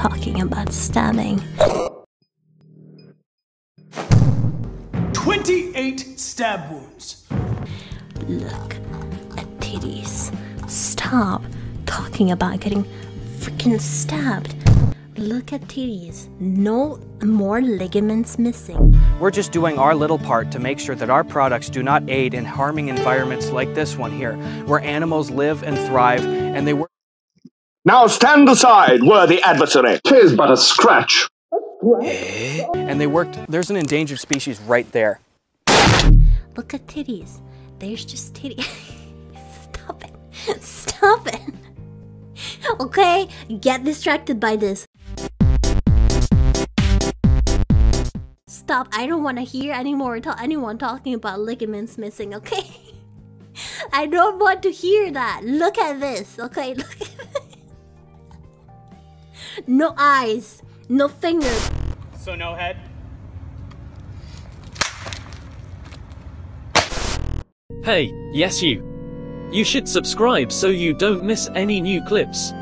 talking about stabbing. 28 stab wounds. Look at titties. Stop talking about getting freaking stabbed. Look at titties. No more ligaments missing. We're just doing our little part to make sure that our products do not aid in harming environments like this one here, where animals live and thrive and they work. Now stand aside, worthy adversary. Tis but a scratch. Eh? And they worked. There's an endangered species right there. Look at titties. There's just titties. Stop it. Stop it. Okay? Get distracted by this. Stop. I don't want to hear anymore ta- anyone talking about ligaments missing, okay? I don't want to hear that. Look at this, okay? Look at this. No eyes, no fingers. So no head? Hey, yes you. You should subscribe so you don't miss any new clips.